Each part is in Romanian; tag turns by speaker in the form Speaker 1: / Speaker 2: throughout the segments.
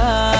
Speaker 1: love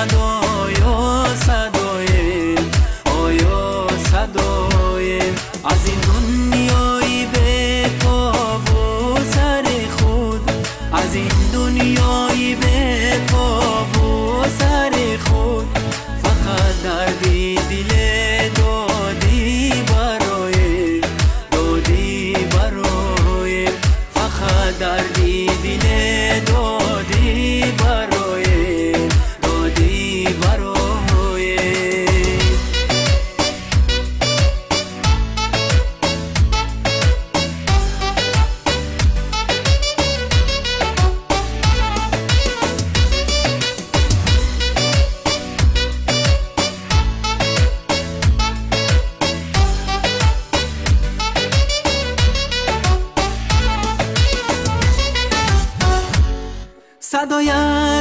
Speaker 1: S-a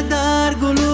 Speaker 1: dar gulul